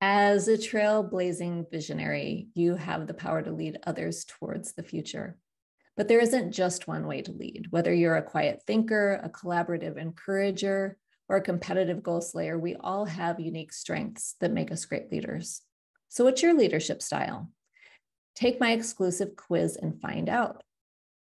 As a trailblazing visionary, you have the power to lead others towards the future. But there isn't just one way to lead. Whether you're a quiet thinker, a collaborative encourager, or a competitive goal slayer, we all have unique strengths that make us great leaders. So, what's your leadership style? Take my exclusive quiz and find out.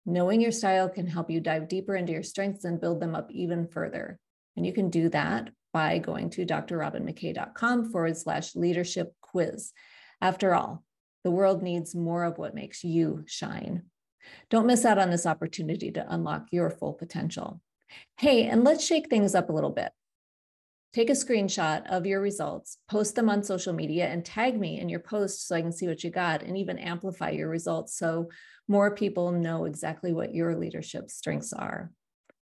Knowing your style can help you dive deeper into your strengths and build them up even further. And you can do that by going to drrobynmckay.com forward slash leadership quiz. After all, the world needs more of what makes you shine. Don't miss out on this opportunity to unlock your full potential. Hey, and let's shake things up a little bit. Take a screenshot of your results, post them on social media, and tag me in your post so I can see what you got and even amplify your results so more people know exactly what your leadership strengths are.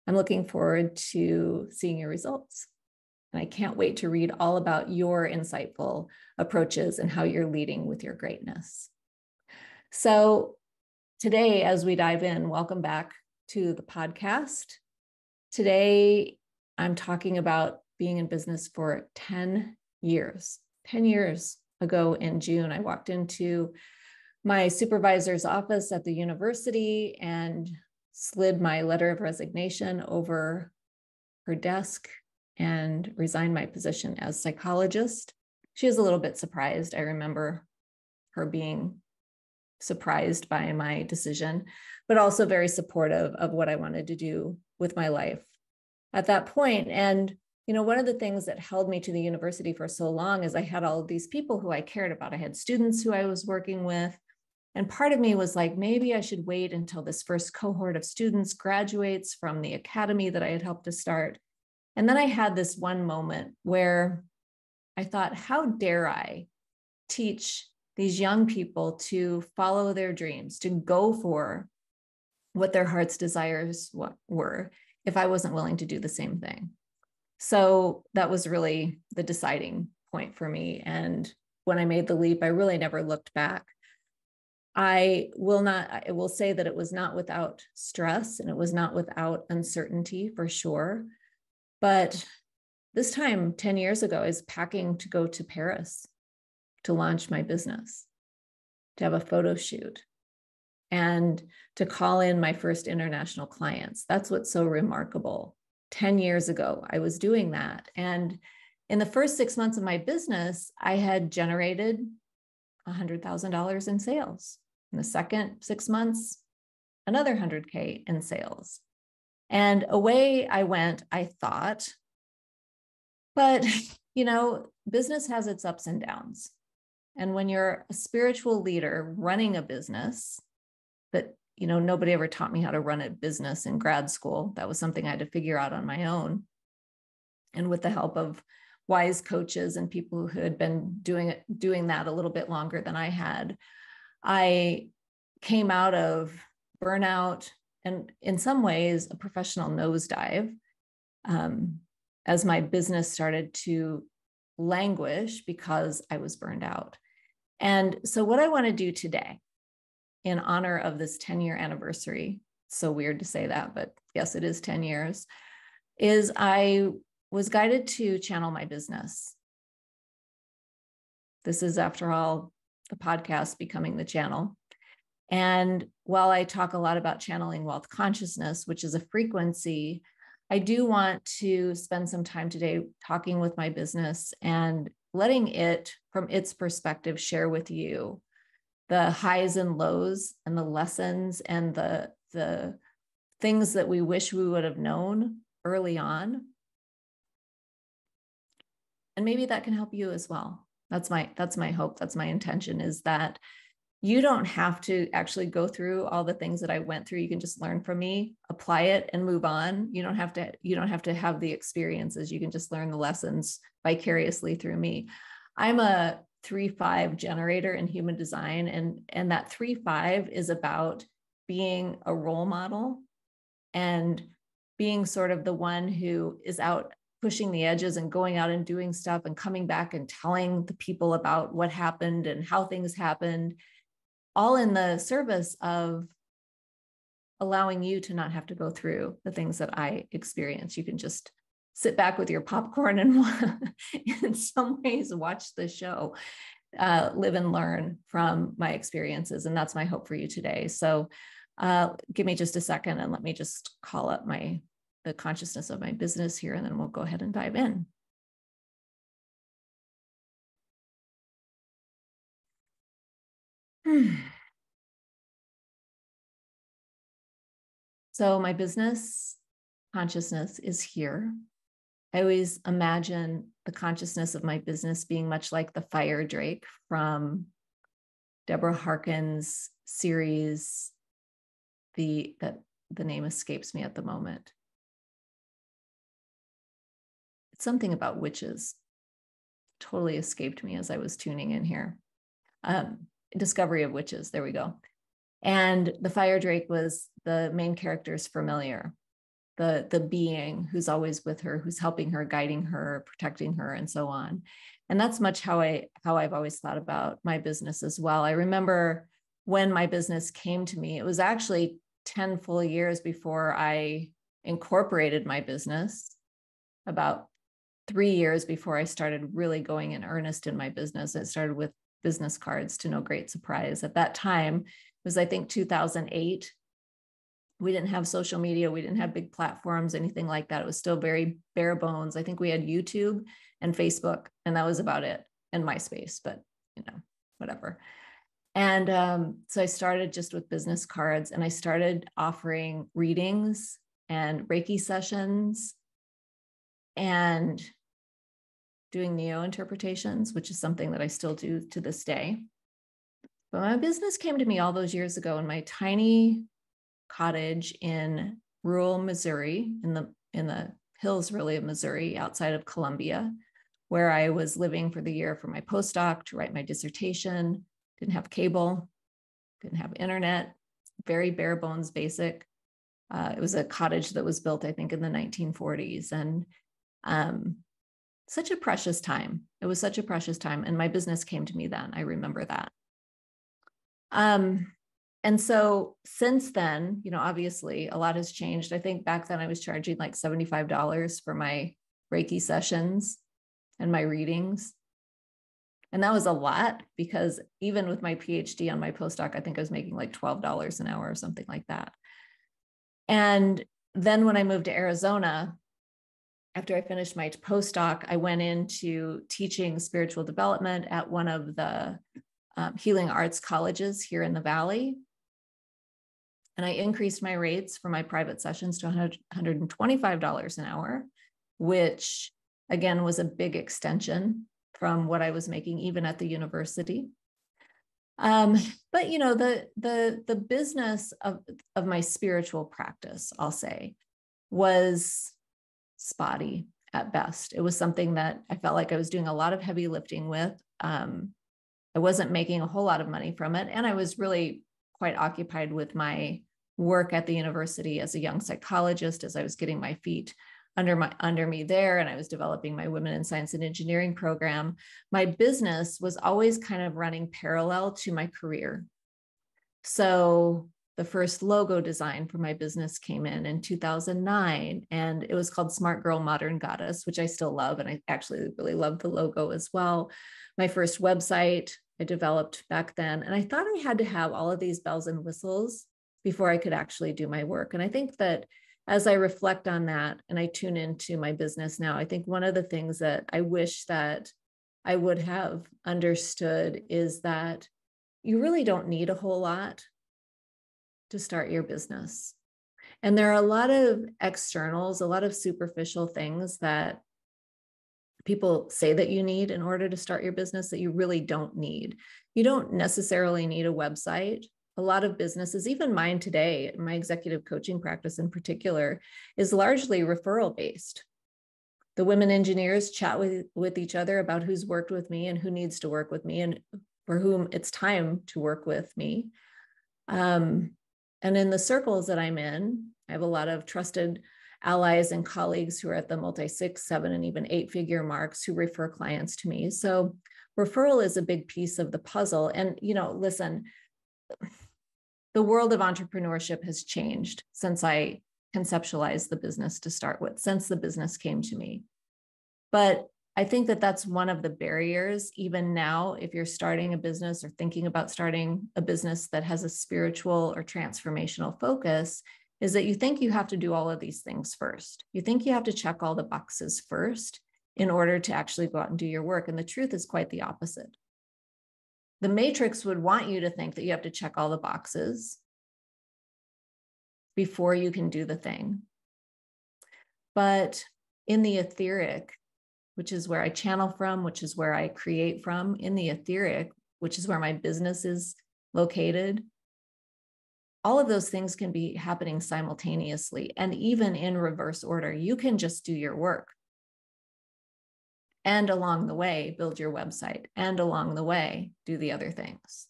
I'm looking forward to seeing your results. And I can't wait to read all about your insightful approaches and how you're leading with your greatness. So, today, as we dive in, welcome back to the podcast. Today, I'm talking about being in business for 10 years. 10 years ago in June, I walked into my supervisor's office at the university and slid my letter of resignation over her desk and resigned my position as psychologist. She was a little bit surprised. I remember her being surprised by my decision, but also very supportive of what I wanted to do with my life at that point. And, you know, one of the things that held me to the university for so long is I had all these people who I cared about. I had students who I was working with. And part of me was like, maybe I should wait until this first cohort of students graduates from the academy that I had helped to start. And then I had this one moment where I thought, how dare I teach these young people to follow their dreams, to go for what their heart's desires were, if I wasn't willing to do the same thing. So that was really the deciding point for me. And when I made the leap, I really never looked back. I will not, I will say that it was not without stress and it was not without uncertainty for sure. But this time, 10 years ago, I was packing to go to Paris to launch my business, to have a photo shoot, and to call in my first international clients. That's what's so remarkable. 10 years ago, I was doing that. And in the first six months of my business, I had generated $100,000 in sales. In the second six months, another 100K in sales. And away I went, I thought. But, you know, business has its ups and downs. And when you're a spiritual leader running a business that, you know, nobody ever taught me how to run a business in grad school, that was something I had to figure out on my own. And with the help of wise coaches and people who had been doing it doing that a little bit longer than I had I came out of burnout and in some ways a professional nosedive um, as my business started to languish because I was burned out. And so, what I want to do today, in honor of this 10 year anniversary, so weird to say that, but yes, it is 10 years, is I was guided to channel my business. This is, after all, the podcast becoming the channel. And while I talk a lot about channeling wealth consciousness, which is a frequency, I do want to spend some time today talking with my business and letting it, from its perspective, share with you the highs and lows and the lessons and the, the things that we wish we would have known early on. And maybe that can help you as well. That's my that's my hope. That's my intention is that you don't have to actually go through all the things that i went through. You can just learn from me apply it and move on. You don't have to you don't have to have the experiences. You can just learn the lessons vicariously through me. I'm a 3-5 generator in human design and and that 3-5 is about being a role model and being sort of the one who is out pushing the edges and going out and doing stuff and coming back and telling the people about what happened and how things happened, all in the service of allowing you to not have to go through the things that I experienced. You can just sit back with your popcorn and in some ways watch the show uh, live and learn from my experiences and that's my hope for you today so uh, give me just a second and let me just call up my the consciousness of my business here and then we'll go ahead and dive in So my business consciousness is here. I always imagine the consciousness of my business being much like the fire drake from Deborah Harkness' series. The that the name escapes me at the moment. It's something about witches. Totally escaped me as I was tuning in here. Um, Discovery of Witches. There we go. And the fire drake was the main character's familiar, the, the being who's always with her, who's helping her, guiding her, protecting her, and so on. And that's much how I how I've always thought about my business as well. I remember when my business came to me, it was actually 10 full years before I incorporated my business, about three years before I started really going in earnest in my business. It started with business cards to no great surprise. At that time, was I think 2008. We didn't have social media, we didn't have big platforms, anything like that. It was still very bare bones. I think we had YouTube and Facebook, and that was about it, and MySpace, but you know, whatever. And um, so I started just with business cards and I started offering readings and Reiki sessions and doing neo interpretations, which is something that I still do to this day. But my business came to me all those years ago in my tiny cottage in rural Missouri, in the in the hills really of Missouri, outside of Columbia, where I was living for the year for my postdoc to write my dissertation. Didn't have cable, didn't have internet, very bare bones basic. Uh, it was a cottage that was built, I think, in the 1940s, and um, such a precious time. It was such a precious time, and my business came to me then. I remember that. Um, and so since then, you know, obviously a lot has changed. I think back then I was charging like $75 for my Reiki sessions and my readings. And that was a lot because even with my PhD on my postdoc, I think I was making like $12 an hour or something like that. And then when I moved to Arizona, after I finished my postdoc, I went into teaching spiritual development at one of the um, healing arts colleges here in the Valley. And I increased my rates for my private sessions to $125 an hour, which again was a big extension from what I was making even at the university. Um, but you know, the the the business of, of my spiritual practice, I'll say, was spotty at best. It was something that I felt like I was doing a lot of heavy lifting with. Um, I wasn't making a whole lot of money from it. And I was really quite occupied with my work at the university as a young psychologist as I was getting my feet under my under me there and I was developing my women in science and engineering program my business was always kind of running parallel to my career so the first logo design for my business came in in 2009 and it was called smart girl modern goddess which i still love and i actually really love the logo as well my first website I developed back then. And I thought I had to have all of these bells and whistles before I could actually do my work. And I think that as I reflect on that and I tune into my business now, I think one of the things that I wish that I would have understood is that you really don't need a whole lot to start your business. And there are a lot of externals, a lot of superficial things that people say that you need in order to start your business that you really don't need. You don't necessarily need a website. A lot of businesses, even mine today, my executive coaching practice in particular, is largely referral based. The women engineers chat with, with each other about who's worked with me and who needs to work with me and for whom it's time to work with me. Um, and in the circles that I'm in, I have a lot of trusted allies and colleagues who are at the multi six, seven, and even eight figure marks who refer clients to me. So referral is a big piece of the puzzle. And, you know, listen, the world of entrepreneurship has changed since I conceptualized the business to start with since the business came to me. But I think that that's one of the barriers, even now, if you're starting a business or thinking about starting a business that has a spiritual or transformational focus, is that you think you have to do all of these things first. You think you have to check all the boxes first in order to actually go out and do your work. And the truth is quite the opposite. The matrix would want you to think that you have to check all the boxes before you can do the thing. But in the etheric, which is where I channel from, which is where I create from, in the etheric, which is where my business is located, all of those things can be happening simultaneously and even in reverse order. You can just do your work. And along the way, build your website. And along the way, do the other things.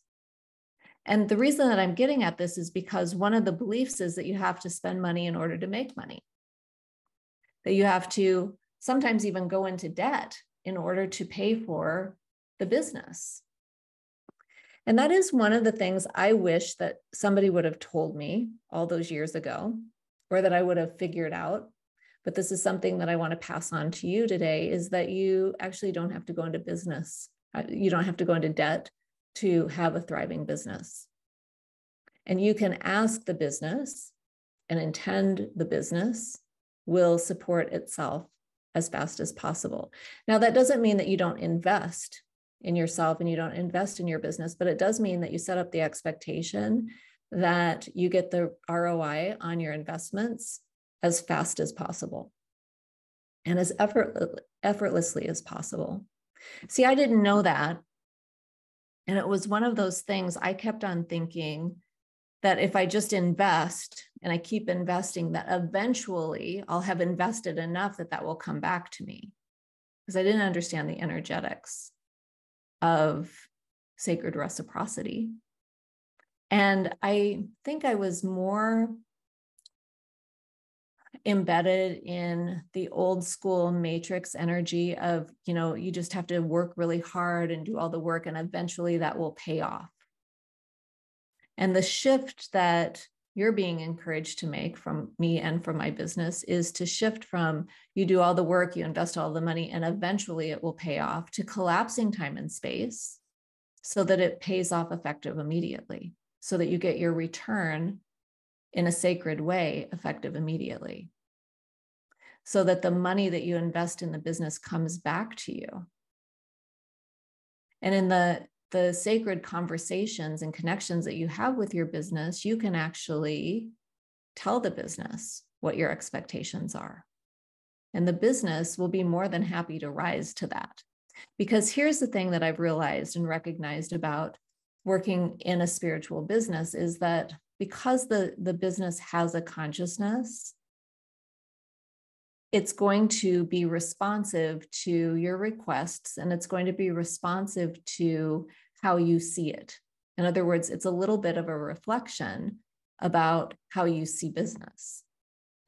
And the reason that I'm getting at this is because one of the beliefs is that you have to spend money in order to make money, that you have to sometimes even go into debt in order to pay for the business. And that is one of the things I wish that somebody would have told me all those years ago, or that I would have figured out. But this is something that I want to pass on to you today is that you actually don't have to go into business. Uh, you don't have to go into debt to have a thriving business. And you can ask the business and intend the business will support itself as fast as possible. Now, that doesn't mean that you don't invest in yourself and you don't invest in your business, but it does mean that you set up the expectation that you get the ROI on your investments as fast as possible and as effort, effortlessly as possible. See, I didn't know that. And it was one of those things I kept on thinking that if I just invest and I keep investing, that eventually I'll have invested enough that that will come back to me. Because I didn't understand the energetics of sacred reciprocity. And I think I was more embedded in the old school matrix energy of, you know, you just have to work really hard and do all the work, and eventually that will pay off. And the shift that you're being encouraged to make from me and from my business is to shift from you do all the work, you invest all the money, and eventually it will pay off to collapsing time and space so that it pays off effective immediately, so that you get your return in a sacred way effective immediately. So that the money that you invest in the business comes back to you. And in the the sacred conversations and connections that you have with your business, you can actually tell the business what your expectations are. And the business will be more than happy to rise to that. Because here's the thing that I've realized and recognized about working in a spiritual business is that because the, the business has a consciousness, it's going to be responsive to your requests and it's going to be responsive to how you see it. In other words, it's a little bit of a reflection about how you see business.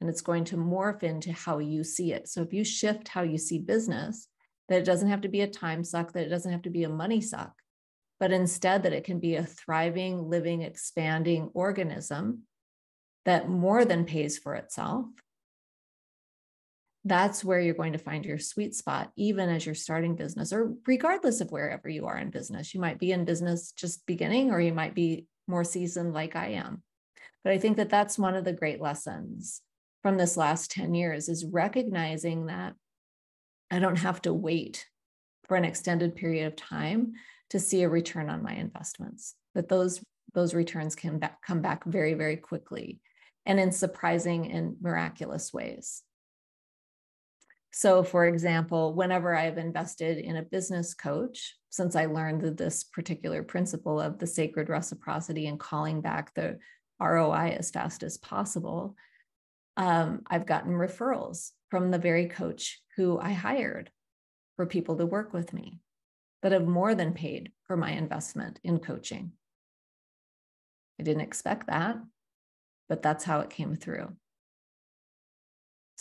And it's going to morph into how you see it. So if you shift how you see business, that it doesn't have to be a time suck, that it doesn't have to be a money suck, but instead that it can be a thriving, living, expanding organism that more than pays for itself that's where you're going to find your sweet spot, even as you're starting business, or regardless of wherever you are in business. You might be in business just beginning, or you might be more seasoned like I am. But I think that that's one of the great lessons from this last 10 years is recognizing that I don't have to wait for an extended period of time to see a return on my investments, that those, those returns can back, come back very, very quickly and in surprising and miraculous ways. So, for example, whenever I've invested in a business coach, since I learned this particular principle of the sacred reciprocity and calling back the ROI as fast as possible, um, I've gotten referrals from the very coach who I hired for people to work with me that have more than paid for my investment in coaching. I didn't expect that, but that's how it came through.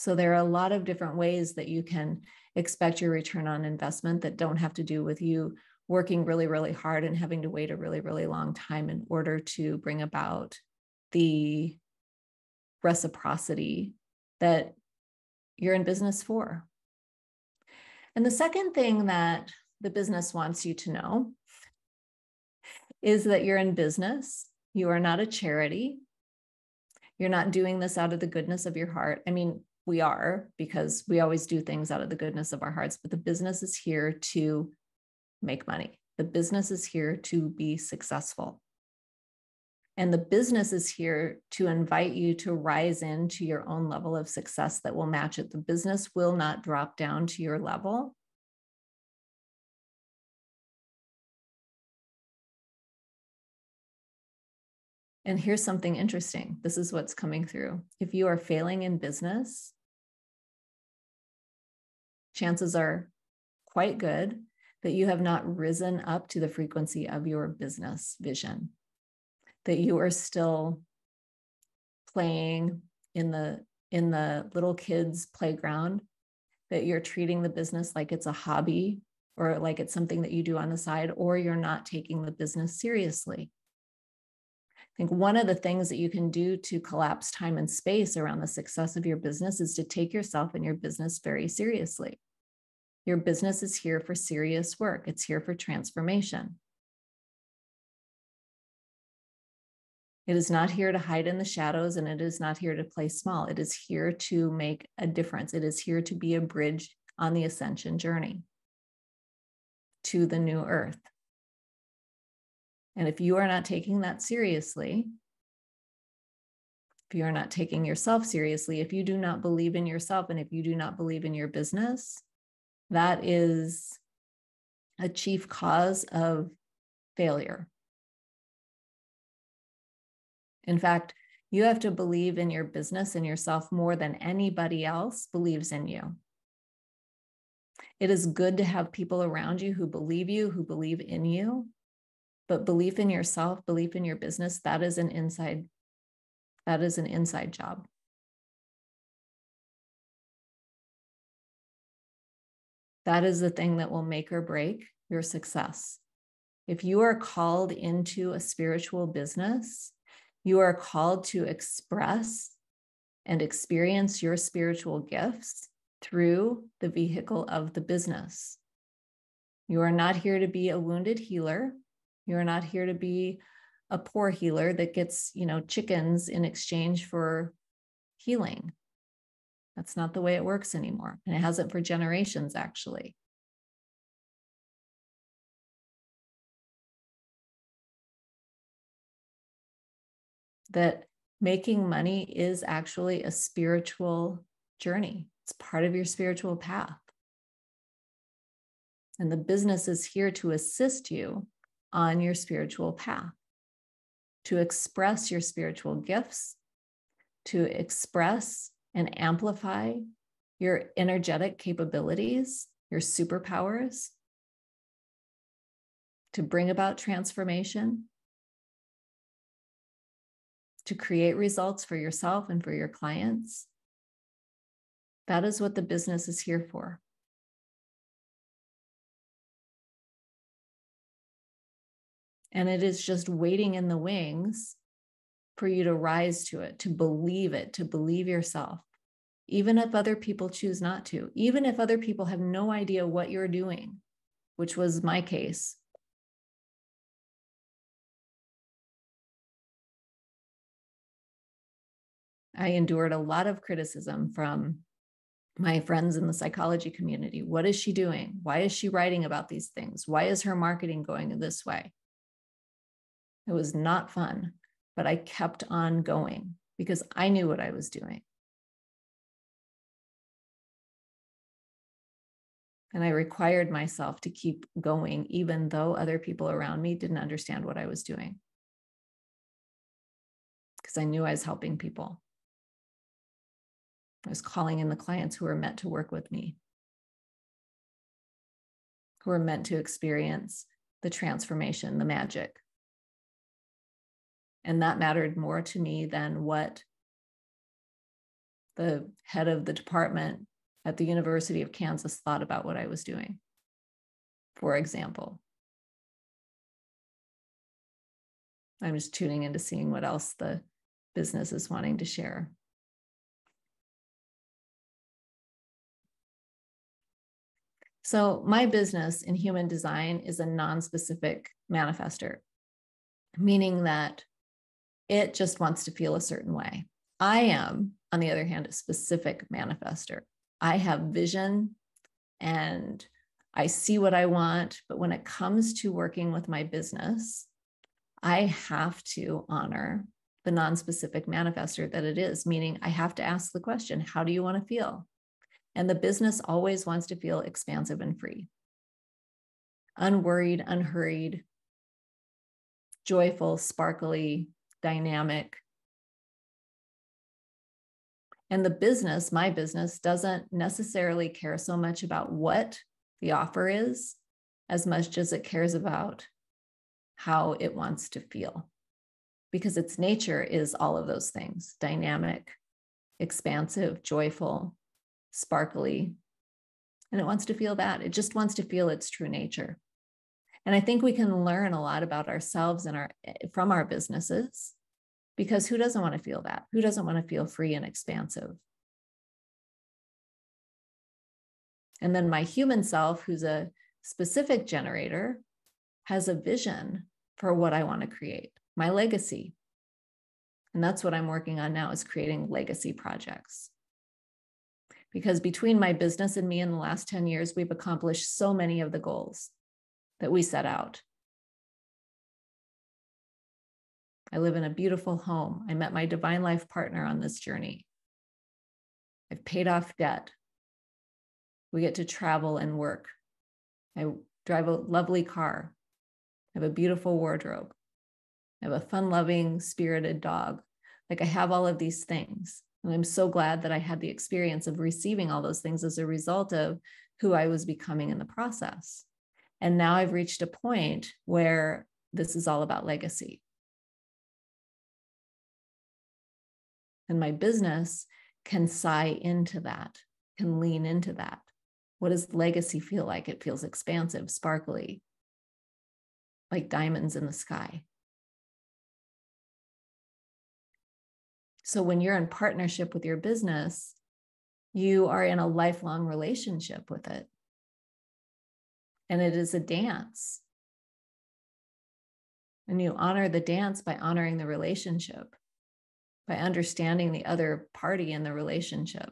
So there are a lot of different ways that you can expect your return on investment that don't have to do with you working really, really hard and having to wait a really, really long time in order to bring about the reciprocity that you're in business for. And the second thing that the business wants you to know is that you're in business. You are not a charity. You're not doing this out of the goodness of your heart. I mean, we are because we always do things out of the goodness of our hearts, but the business is here to make money. The business is here to be successful. And the business is here to invite you to rise into your own level of success that will match it. The business will not drop down to your level. And here's something interesting. This is what's coming through. If you are failing in business, chances are quite good that you have not risen up to the frequency of your business vision, that you are still playing in the in the little kids playground that you're treating the business like it's a hobby or like it's something that you do on the side or you're not taking the business seriously I think one of the things that you can do to collapse time and space around the success of your business is to take yourself and your business very seriously. Your business is here for serious work, it's here for transformation. It is not here to hide in the shadows and it is not here to play small. It is here to make a difference. It is here to be a bridge on the ascension journey to the new earth. And if you are not taking that seriously, if you are not taking yourself seriously, if you do not believe in yourself, and if you do not believe in your business, that is a chief cause of failure. In fact, you have to believe in your business and yourself more than anybody else believes in you. It is good to have people around you who believe you, who believe in you. But belief in yourself, belief in your business, that is an inside, that is an inside job. That is the thing that will make or break your success. If you are called into a spiritual business, you are called to express and experience your spiritual gifts through the vehicle of the business. You are not here to be a wounded healer. You're not here to be a poor healer that gets, you know, chickens in exchange for healing. That's not the way it works anymore. And it hasn't for generations, actually. That making money is actually a spiritual journey, it's part of your spiritual path. And the business is here to assist you on your spiritual path, to express your spiritual gifts, to express and amplify your energetic capabilities, your superpowers, to bring about transformation, to create results for yourself and for your clients. That is what the business is here for. And it is just waiting in the wings for you to rise to it, to believe it, to believe yourself, even if other people choose not to, even if other people have no idea what you're doing, which was my case. I endured a lot of criticism from my friends in the psychology community. What is she doing? Why is she writing about these things? Why is her marketing going this way? It was not fun, but I kept on going because I knew what I was doing. And I required myself to keep going, even though other people around me didn't understand what I was doing. Because I knew I was helping people. I was calling in the clients who were meant to work with me, who were meant to experience the transformation, the magic. And that mattered more to me than what the head of the department at the University of Kansas thought about what I was doing, for example. I'm just tuning into seeing what else the business is wanting to share. So, my business in human design is a non specific manifester, meaning that it just wants to feel a certain way. I am, on the other hand, a specific manifester. I have vision and I see what I want. But when it comes to working with my business, I have to honor the non specific manifester that it is, meaning I have to ask the question, how do you want to feel? And the business always wants to feel expansive and free, unworried, unhurried, joyful, sparkly, dynamic. And the business, my business, doesn't necessarily care so much about what the offer is as much as it cares about how it wants to feel. Because its nature is all of those things dynamic, expansive, joyful, sparkly. And it wants to feel that. It just wants to feel its true nature. And I think we can learn a lot about ourselves and our eh, from our businesses because who doesn't want to feel that? Who doesn't want to feel free and expansive? And then my human self, who's a specific generator, has a vision for what I want to create, my legacy. And that's what I'm working on now is creating legacy projects. Because between my business and me in the last 10 years, we've accomplished so many of the goals that we set out. I live in a beautiful home. I met my divine life partner on this journey. I've paid off debt. We get to travel and work. I drive a lovely car. I have a beautiful wardrobe. I have a fun loving, spirited dog. Like I have all of these things. And I'm so glad that I had the experience of receiving all those things as a result of who I was becoming in the process. And now I've reached a point where this is all about legacy. And my business can sigh into that, can lean into that. What does legacy feel like? It feels expansive, sparkly, like diamonds in the sky. So when you're in partnership with your business, you are in a lifelong relationship with it. And it is a dance. And you honor the dance by honoring the relationship, by understanding the other party in the relationship.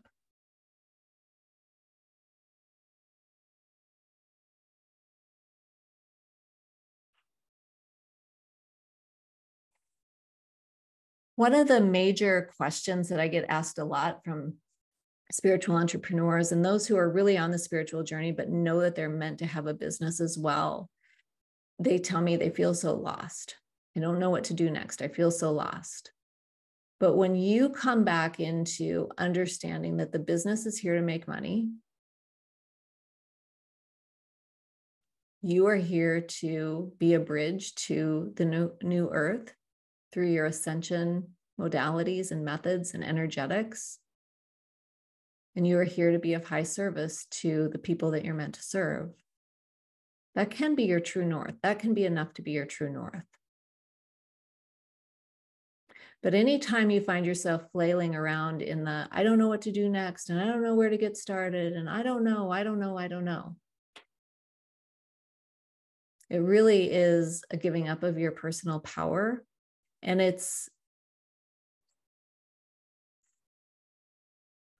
One of the major questions that I get asked a lot from spiritual entrepreneurs and those who are really on the spiritual journey, but know that they're meant to have a business as well, they tell me they feel so lost. I don't know what to do next. I feel so lost. But when you come back into understanding that the business is here to make money, you are here to be a bridge to the new, new earth through your ascension modalities and methods and energetics. And you are here to be of high service to the people that you're meant to serve. That can be your true north. That can be enough to be your true north. But anytime you find yourself flailing around in the, I don't know what to do next, and I don't know where to get started, and I don't know, I don't know, I don't know. It really is a giving up of your personal power and it's,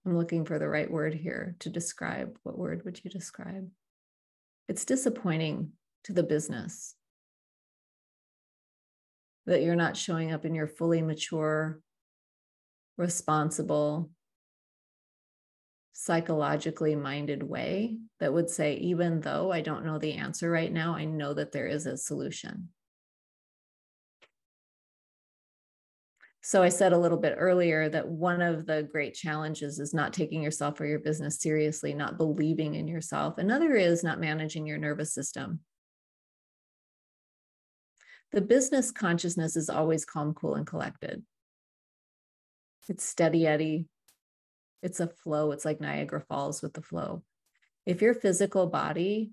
I'm looking for the right word here to describe. What word would you describe? It's disappointing to the business that you're not showing up in your fully mature, responsible, psychologically minded way that would say, even though I don't know the answer right now, I know that there is a solution. So I said a little bit earlier that one of the great challenges is not taking yourself or your business seriously, not believing in yourself. Another is not managing your nervous system. The business consciousness is always calm, cool, and collected. It's steady eddy. It's a flow. It's like Niagara Falls with the flow. If your physical body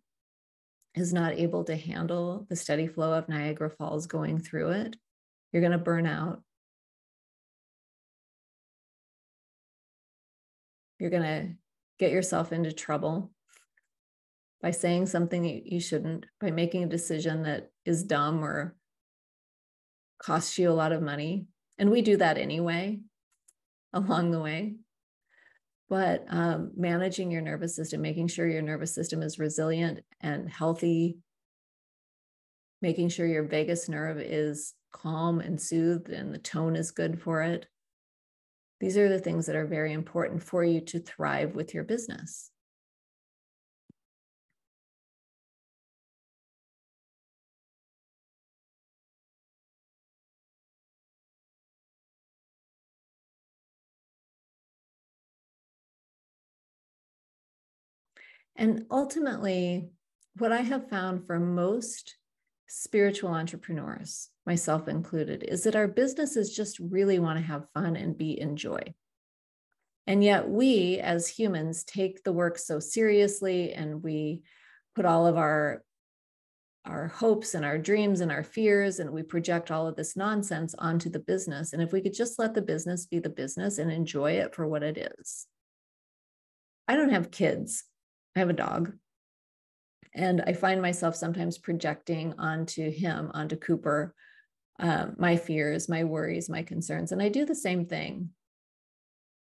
is not able to handle the steady flow of Niagara Falls going through it, you're going to burn out You're going to get yourself into trouble. by saying something that you shouldn't, by making a decision that is dumb or costs you a lot of money. And we do that anyway along the way. But um, managing your nervous system, making sure your nervous system is resilient and healthy, making sure your vagus nerve is calm and soothed and the tone is good for it. These are the things that are very important for you to thrive with your business. And ultimately, what I have found for most spiritual entrepreneurs, myself included, is that our businesses just really want to have fun and be in joy. And yet, we as humans take the work so seriously and we put all of our our hopes and our dreams and our fears and we project all of this nonsense onto the business and if we could just let the business be the business and enjoy it for what it is i don't have kids I have a dog. And I find myself sometimes projecting onto him, onto Cooper, um, my fears, my worries, my concerns. And I do the same thing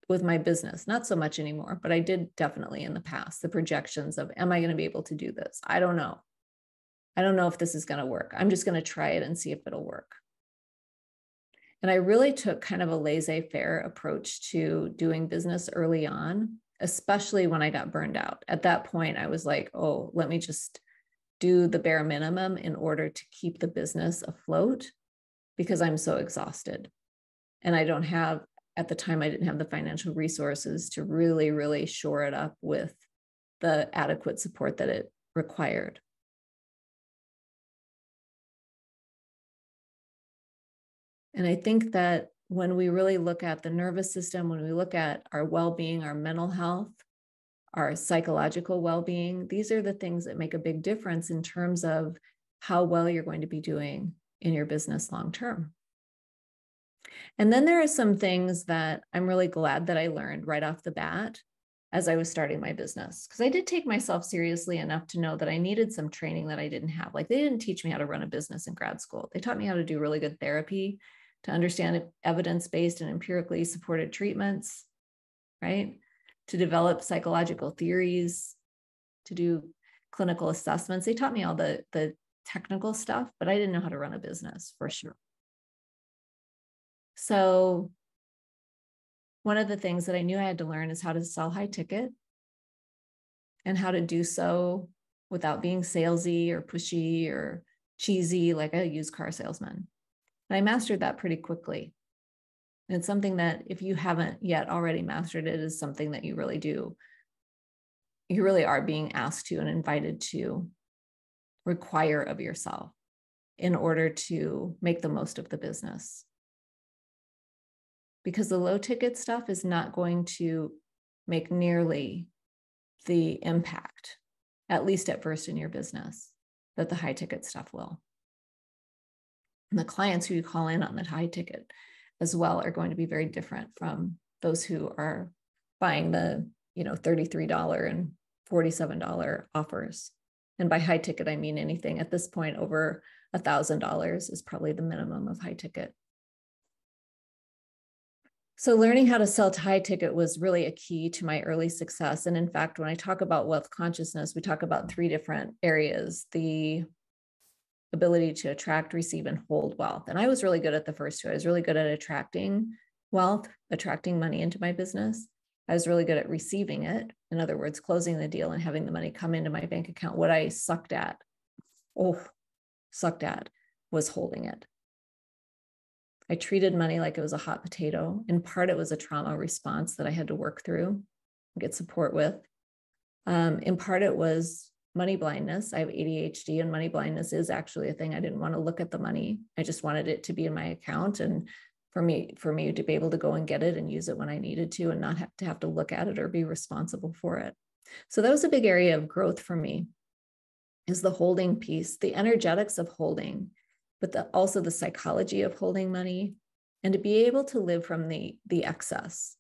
with my business, not so much anymore, but I did definitely in the past the projections of, am I going to be able to do this? I don't know. I don't know if this is going to work. I'm just going to try it and see if it'll work. And I really took kind of a laissez faire approach to doing business early on especially when I got burned out. At that point, I was like, oh, let me just do the bare minimum in order to keep the business afloat because I'm so exhausted. And I don't have, at the time, I didn't have the financial resources to really, really shore it up with the adequate support that it required. And I think that when we really look at the nervous system, when we look at our well being, our mental health, our psychological well being, these are the things that make a big difference in terms of how well you're going to be doing in your business long term. And then there are some things that I'm really glad that I learned right off the bat as I was starting my business. Because I did take myself seriously enough to know that I needed some training that I didn't have. Like they didn't teach me how to run a business in grad school, they taught me how to do really good therapy to understand evidence based and empirically supported treatments, right? To develop psychological theories, to do clinical assessments. They taught me all the, the technical stuff, but I didn't know how to run a business for sure. So, one of the things that I knew I had to learn is how to sell high ticket and how to do so without being salesy or pushy or cheesy like a used car salesman. And I mastered that pretty quickly. And it's something that if you haven't yet already mastered it is something that you really do. You really are being asked to and invited to require of yourself in order to make the most of the business. Because the low ticket stuff is not going to make nearly the impact, at least at first in your business, that the high ticket stuff will. And the clients who you call in on the high ticket as well are going to be very different from those who are buying the, you know, $33 and $47 offers. And by high ticket, I mean anything at this point over a $1,000 is probably the minimum of high ticket. So, learning how to sell high ticket was really a key to my early success. And in fact, when I talk about wealth consciousness, we talk about three different areas the ability to attract, receive, and hold wealth. And I was really good at the first two. I was really good at attracting wealth, attracting money into my business. I was really good at receiving it. In other words, closing the deal and having the money come into my bank account. What I sucked at, oh, sucked at was holding it. I treated money like it was a hot potato. In part, it was a trauma response that I had to work through, get support with. Um, in part, it was money blindness. I have ADHD, and money blindness is actually a thing. I didn't want to look at the money. I just wanted it to be in my account and for me for me to be able to go and get it and use it when I needed to and not have to have to look at it or be responsible for it. So that was a big area of growth for me is the holding piece, the energetics of holding, but the, also the psychology of holding money and to be able to live from the the excess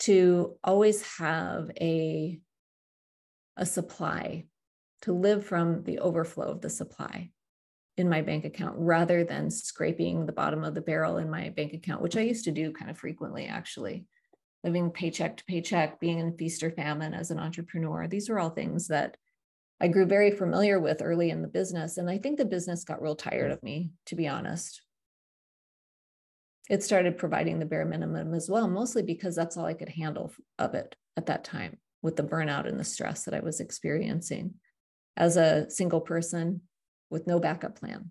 to always have a a supply to live from the overflow of the supply in my bank account rather than scraping the bottom of the barrel in my bank account, which I used to do kind of frequently, actually. Living paycheck to paycheck, being in feast or famine as an entrepreneur. These are all things that I grew very familiar with early in the business. And I think the business got real tired of me, to be honest. It started providing the bare minimum as well, mostly because that's all I could handle of it at that time with the burnout and the stress that I was experiencing as a single person with no backup plan.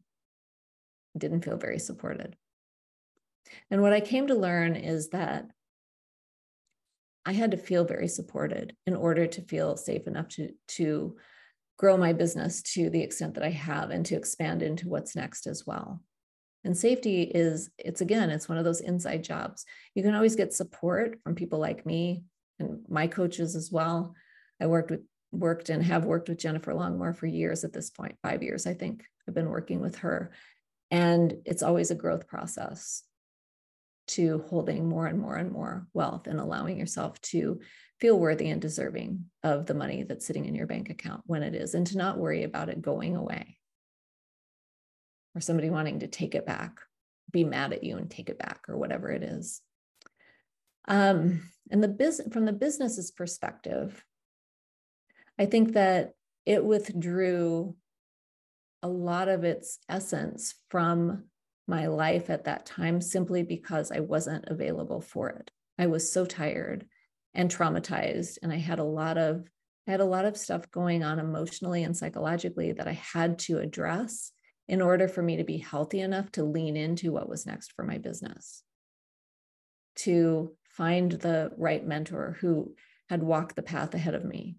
Didn't feel very supported. And what I came to learn is that I had to feel very supported in order to feel safe enough to, to grow my business to the extent that I have and to expand into what's next as well. And safety is, it's again, it's one of those inside jobs. You can always get support from people like me and my coaches as well. I worked with worked and have worked with Jennifer Longmore for years at this point, five years, I think I've been working with her. And it's always a growth process to holding more and more and more wealth and allowing yourself to feel worthy and deserving of the money that's sitting in your bank account when it is, and to not worry about it going away or somebody wanting to take it back, be mad at you and take it back or whatever it is. Um, and the business from the business's perspective, I think that it withdrew a lot of its essence from my life at that time simply because I wasn't available for it. I was so tired and traumatized and I had a lot of I had a lot of stuff going on emotionally and psychologically that I had to address in order for me to be healthy enough to lean into what was next for my business. To find the right mentor who had walked the path ahead of me,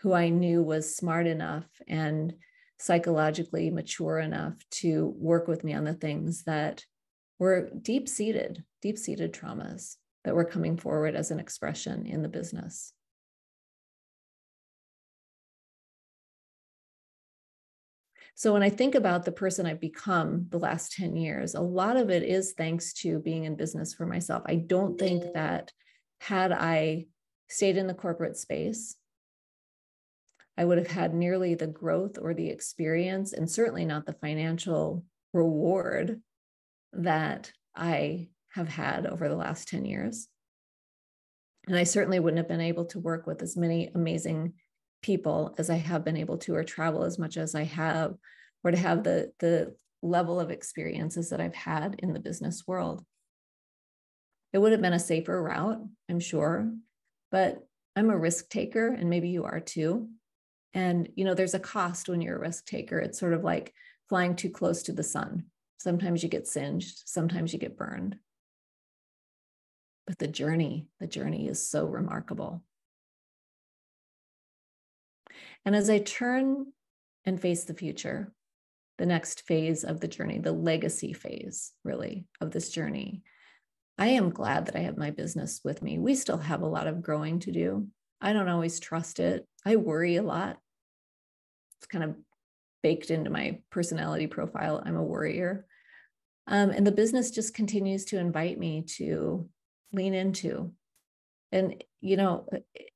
who I knew was smart enough and psychologically mature enough to work with me on the things that were deep seated, deep seated traumas that were coming forward as an expression in the business. So when I think about the person I've become the last 10 years, a lot of it is thanks to being in business for myself. I don't think mm. that had I stayed in the corporate space, I would have had nearly the growth or the experience, and certainly not the financial reward that I have had over the last 10 years. And I certainly wouldn't have been able to work with as many amazing people as I have been able to, or travel as much as I have, or to have the, the level of experiences that I've had in the business world. It would have been a safer route, I'm sure, but I'm a risk taker, and maybe you are too. And, you know, there's a cost when you're a risk taker. It's sort of like flying too close to the sun. Sometimes you get singed, sometimes you get burned. But the journey, the journey is so remarkable. And as I turn and face the future, the next phase of the journey, the legacy phase, really, of this journey, I am glad that I have my business with me. We still have a lot of growing to do. I don't always trust it. I worry a lot. It's kind of baked into my personality profile. I'm a worrier. Um, and the business just continues to invite me to lean into. And, you know,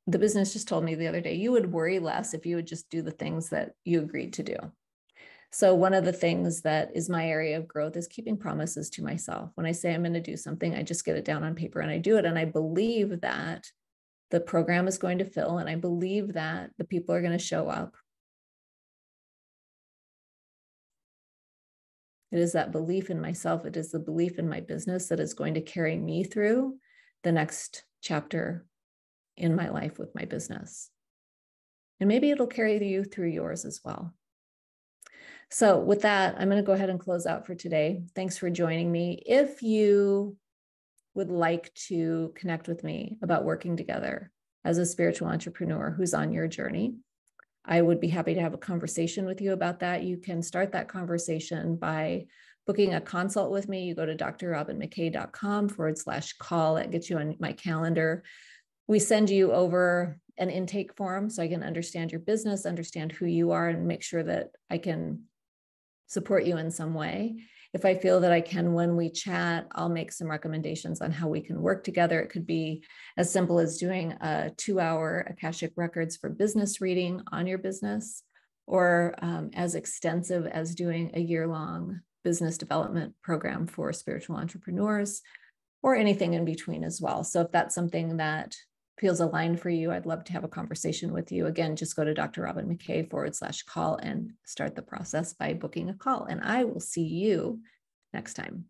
the business just told me the other day, you would worry less if you would just do the things that you agreed to do. So, one of the things that is my area of growth is keeping promises to myself. When I say I'm going to do something, I just get it down on paper and I do it. And I believe that the program is going to fill, and I believe that the people are going to show up. It is that belief in myself, it is the belief in my business that is going to carry me through the next chapter in my life with my business. And maybe it'll carry you through yours as well. So, with that, I'm going to go ahead and close out for today. Thanks for joining me. If you would like to connect with me about working together as a spiritual entrepreneur who's on your journey, I would be happy to have a conversation with you about that. You can start that conversation by booking a consult with me. You go to drrobynmckay.com forward slash call. That gets you on my calendar. We send you over an intake form so I can understand your business, understand who you are, and make sure that I can support you in some way. If I feel that I can, when we chat, I'll make some recommendations on how we can work together. It could be as simple as doing a two hour Akashic Records for business reading on your business, or um, as extensive as doing a year long business development program for spiritual entrepreneurs, or anything in between as well. So if that's something that feels aligned for you, I'd love to have a conversation with you. Again, just go to Dr. Robyn McKay forward slash call and start the process by booking a call. And I will see you next time.